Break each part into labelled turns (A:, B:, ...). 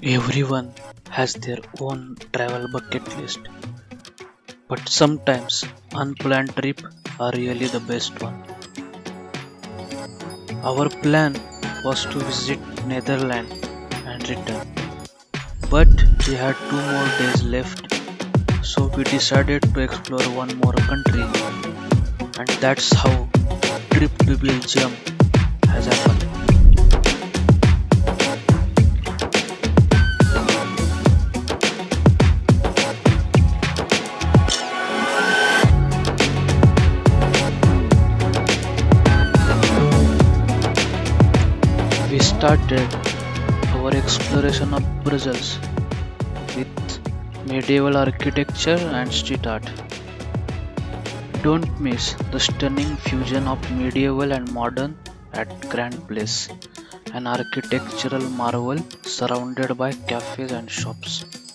A: Everyone has their own travel bucket list, but sometimes unplanned trips are really the best one. Our plan was to visit Netherlands and return, but we had two more days left, so we decided to explore one more country, and that's how trip to Belgium has happened. Started our exploration of Brussels with medieval architecture and street art. Don't miss the stunning fusion of medieval and modern at Grand Place, an architectural marvel surrounded by cafes and shops.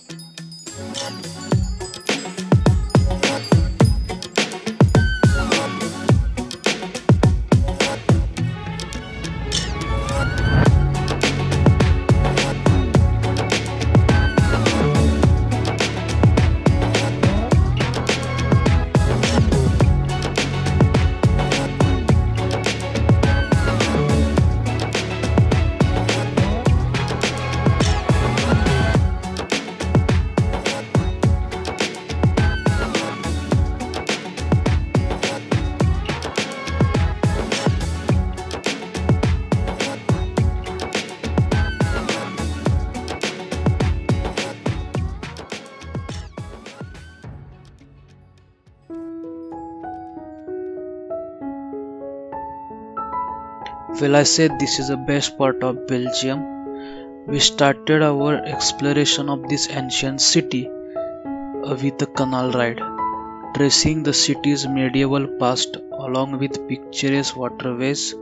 A: Well, I said this is the best part of Belgium. We started our exploration of this ancient city uh, with a canal ride, tracing the city's medieval past along with picturesque waterways.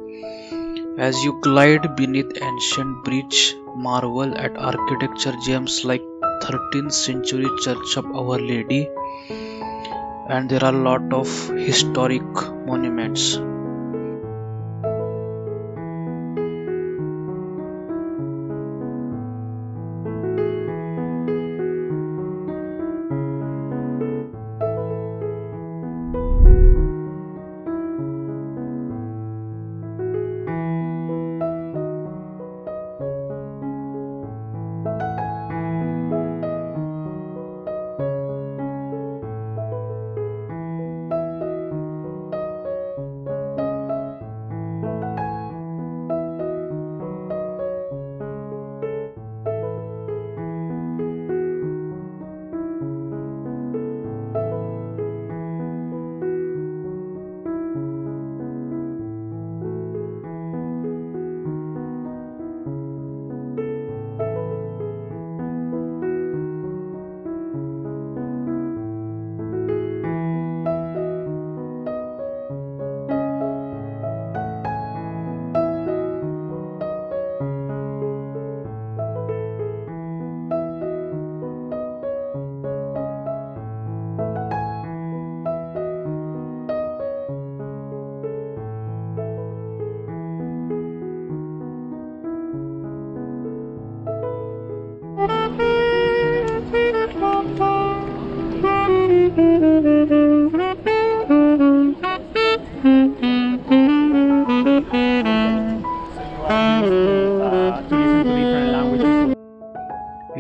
A: As you glide beneath ancient bridge, marvel at architecture gems like 13th century Church of Our Lady, and there are a lot of historic monuments.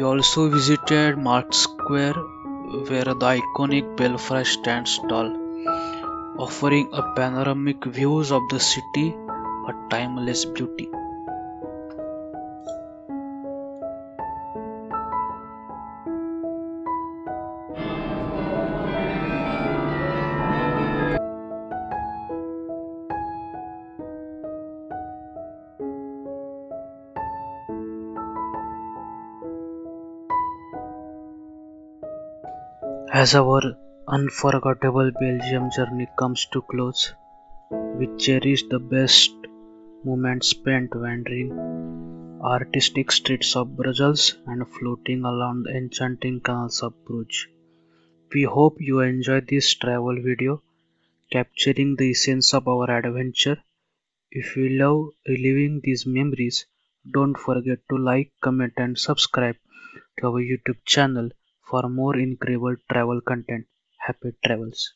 A: We also visited Market Square, where the iconic Belfry stands tall, offering a panoramic views of the city, a timeless beauty. As our unforgettable Belgium journey comes to close, we cherish the best moments spent wandering artistic streets of Brussels and floating along the enchanting canals of Bruges. We hope you enjoy this travel video capturing the essence of our adventure. If you love reliving these memories, don't forget to like, comment, and subscribe to our YouTube channel for more incredible travel content. Happy travels!